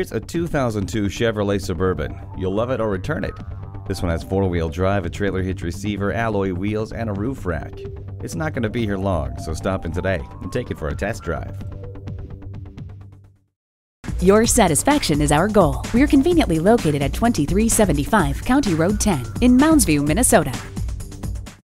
Here's a 2002 Chevrolet Suburban. You'll love it or return it. This one has four-wheel drive, a trailer hitch receiver, alloy wheels, and a roof rack. It's not going to be here long, so stop in today and take it for a test drive. Your satisfaction is our goal. We're conveniently located at 2375 County Road 10 in Moundsview, Minnesota.